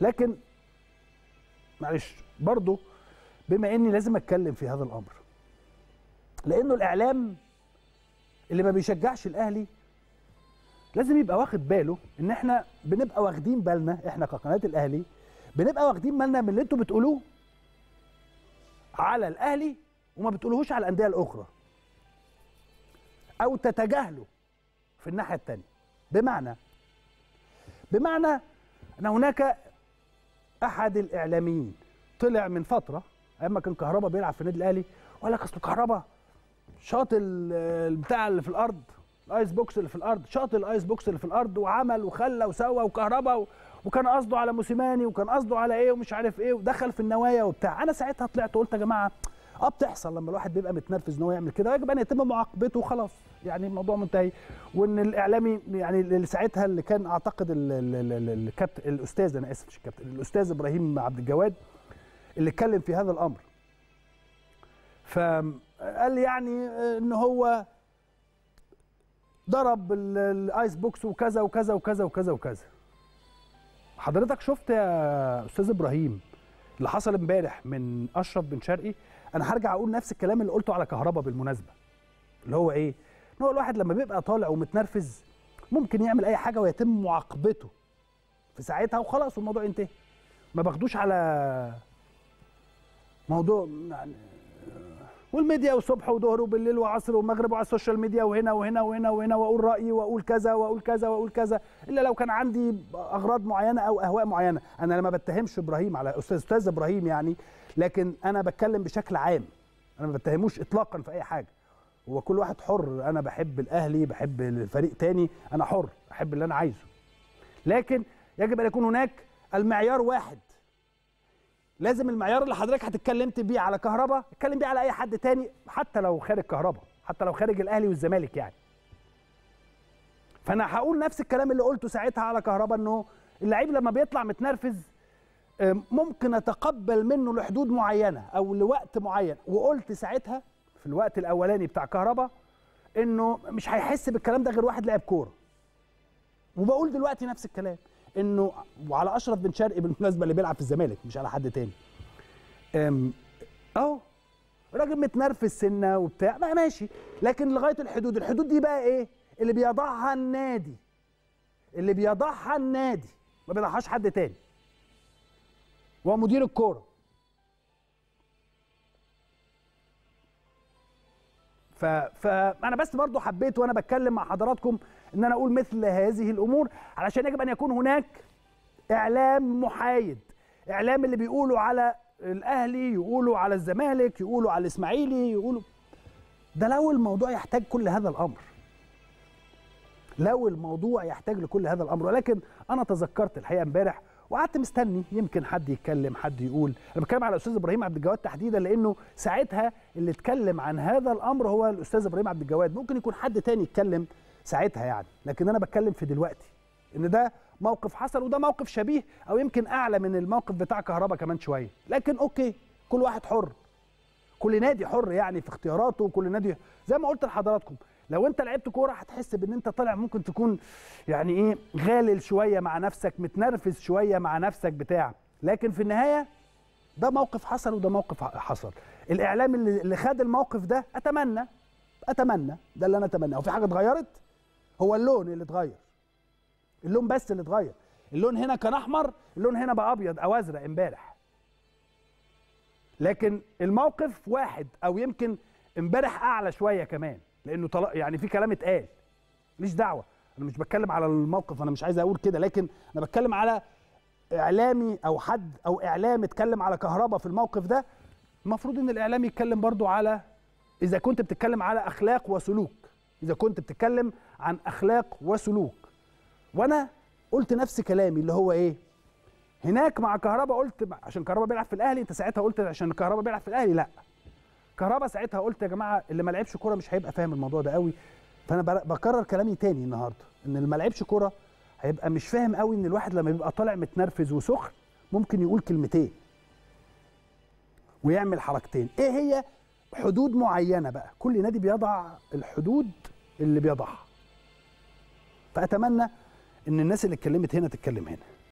لكن معلش برضه بما إني لازم أتكلم في هذا الأمر لأنه الإعلام اللي ما بيشجعش الأهلي لازم يبقى واخد باله إن إحنا بنبقى واخدين بالنا إحنا كقناة الأهلي بنبقى واخدين بالنا من اللي أنتوا بتقولوه على الأهلي وما بتقولوهوش على الأندية الأخرى أو تتجاهلوا في الناحية الثانية بمعنى بمعنى إن هناك أحد الإعلاميين. طلع من فترة أيام ما كان كهربا بيلعب في النادي الأهلي وقال لك أصل كهربا شاط ال- البتاع اللي في الأرض ال ice box اللي في الأرض شاط ال ice box اللي في الأرض وعمل وخلى وسوى وكهربا و... وكان قصده على موسيماني وكان قصده على إيه ومش عارف إيه ودخل في النوايا وبتاع. أنا ساعتها طلعت وقلت يا جماعة آه بتحصل لما الواحد بيبقى متنرفز إن هو يعمل كده. يجب أن يتم معاقبته وخلاص. يعني الموضوع منتهي. وإن الإعلامي يعني ساعتها اللي كان أعتقد ال- ال- ال- ال- الكابتن الأستاذ أنا آسف مش الكابتن الأستاذ إبراهيم عبد الجواد اللي اتكلم في هذا الأمر. فقال يعني إن هو ضرب ال- ال ice box وكذا وكذا وكذا وكذا وكذا. حضرتك شفت يا أستاذ إبراهيم اللي حصل امبارح من أشرف بن شرقي؟ أنا هرجع أقول نفس الكلام اللي قلته على كهربا بالمناسبة. اللي هو إيه؟ إن هو الواحد لما بيبقى طالع ومتنرفز ممكن يعمل اي حاجة ويتم معاقبته. في ساعتها وخلاص والموضوع ينتهي. ما باخدوش على موضوع يعني والميديا وصبح وظهر وبالليل وعصر ومغرب وعلى ال social media وهنا وهنا وهنا وهنا وأقول رأيي وأقول كذا وأقول كذا وأقول كذا إلا لو كان عندي أغراض معينة أو أهواء معينة. أنا ما بتهمش إبراهيم على أستاذ أستاذ إبراهيم يعني لكن أنا بتكلم بشكل عام. أنا ما بتهموش اطلاقا في أي حاجة. هو كل واحد حر أنا بحب الأهلي بحب الفريق تاني أنا حر أحب اللي أنا عايزه. لكن يجب أن يكون هناك المعيار واحد. لازم المعيار اللي حضرتك هتتكلمت بيه على كهربا اتكلم بيه على أي حد تاني حتى لو خارج كهربا حتى لو خارج الأهلي والزمالك يعني. فأنا هقول نفس الكلام اللي قلته ساعتها على كهربا إنه اللعيب لما بيطلع متنرفز آه، ممكن أتقبل منه لحدود معينة أو لوقت معين. وقلت ساعتها في الوقت الأولاني بتاع كهربا إنه مش هيحس بالكلام ده غير واحد لاعب كورة. وبقول دلوقتي نفس الكلام. انه وعلى اشرف بن شرقي بالمناسبه اللي بيلعب في الزمالك مش على حد تاني. أهو راجل متنرفز سنة وبتاع ما ماشي. لكن لغاية الحدود الحدود دي بقى إيه؟ اللي بيضعها النادي. اللي بيضعها النادي ما بيضعهاش حد تاني. وهو مدير الكورة. ف... فانا بس برضو حبيت وأنا بتكلم مع حضراتكم ان أنا أقول مثل هذه الأمور علشان يجب ان يكون هناك اعلام محايد. اعلام اللي بيقولوا على الاهلي يقولوا على الزمالك يقولوا على الاسماعيلي يقولوا ده لو الموضوع يحتاج كل هذا الامر. لو الموضوع يحتاج لكل هذا الامر. ولكن أنا تذكرت الحقيقة امبارح وقعدت مستني يمكن حد يتكلم حد يقول. أنا بتكلم على الأستاذ إبراهيم عبد الجواد تحديدا لأنه ساعتها اللي اتكلم عن هذا الأمر هو الأستاذ إبراهيم عبد الجواد. ممكن يكون حد تاني يتكلم ساعتها يعني لكن أنا بتكلم في دلوقتي. إن ده موقف حصل وده موقف شبيه أو يمكن أعلى من الموقف بتاع كهربا كمان شوية. لكن أوكي كل واحد حر. كل نادي حر يعني في اختياراته وكل نادي زي ما قلت لحضراتكم. لو انت لعبت كورة هتحس بان انت طالع ممكن تكون يعني إيه غالل شوية مع نفسك متنرفز شوية مع نفسك بتاع. لكن في النهاية ده موقف حصل وده موقف حصل. الإعلام اللي خد الموقف ده أتمنى أتمنى ده اللي أنا اتمناه وفي حاجة اتغيرت؟ هو اللون اللي اتغير. اللون بس اللي اتغير. اللون هنا كان أحمر اللون هنا بقى أبيض أو أزرق امبارح. لكن الموقف واحد أو يمكن امبارح أعلى شوية كمان. لأنه طلع يعني في كلام اتقال. ماليش دعوة. أنا مش بتكلم على الموقف أنا مش عايز أقول كده لكن أنا بتكلم على اعلامي أو حد أو اعلام اتكلم على كهربا في الموقف ده. المفروض ان الاعلام يتكلم برضو على إذا كنت بتتكلم على أخلاق وسلوك. إذا كنت بتتكلم عن أخلاق وسلوك. وأنا قلت نفس كلامي اللي هو إيه؟ هناك مع كهربا قلت عشان كهربا بيلعب في الأهلي أنت ساعتها قلت عشان كهربا بيلعب في الأهلي لأ. كهربا ساعتها قلت يا جماعة اللي ما لعبش كورة مش هيبقى فاهم الموضوع ده قوي. فأنا بكرر كلامي تاني النهارده إن اللي ما لعبش كورة هيبقى مش فاهم قوي إن الواحد لما بيبقى طالع متنرفز وسخن ممكن يقول كلمتين ويعمل حركتين. إيه هي؟ حدود معينة بقى. كل نادي بيضع الحدود اللي بيضعها. فأتمنى إن الناس اللي اتكلمت هنا تتكلم هنا.